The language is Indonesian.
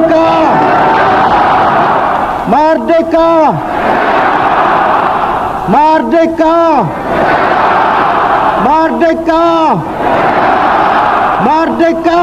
Merdeka! Merdeka! Merdeka! Merdeka! Merdeka!